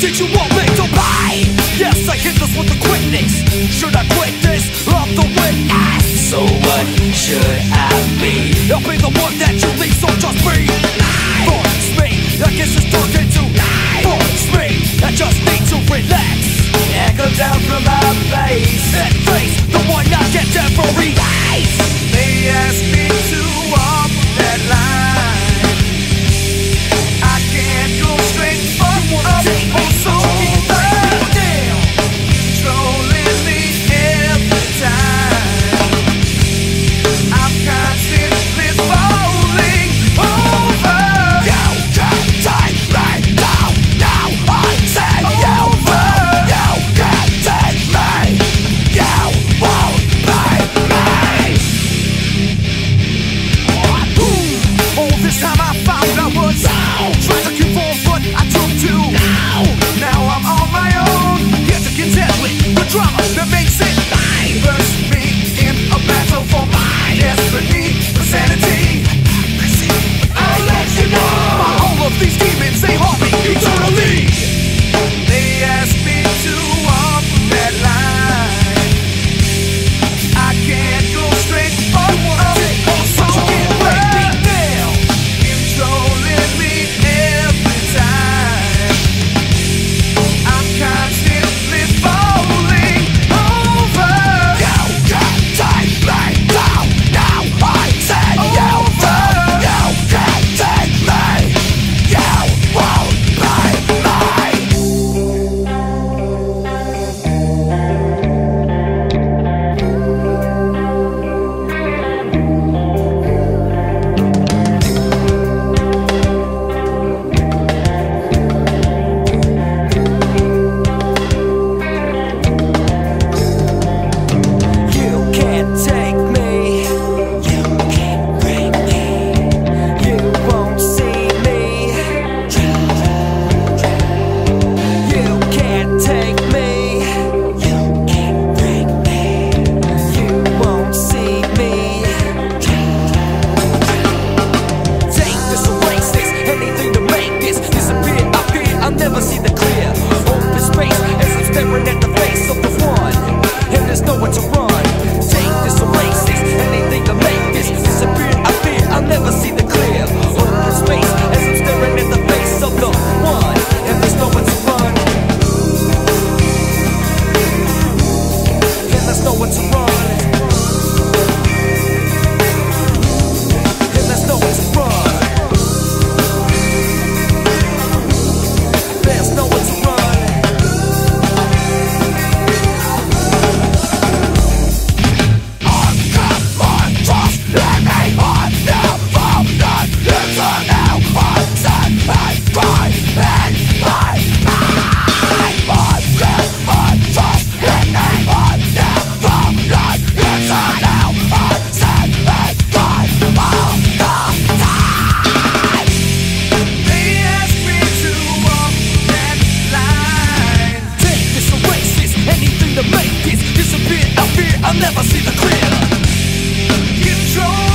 did you want me to buy? Yes, I hit this with the quickness. Should I quit this? Love the witness. So what should I be? I'll be the one that you leave, so just be. Force me, I guess it's turned into. Force me, I just need to relax. Echo down from my face. And face the one I get every. Face. I'll never see the clear control.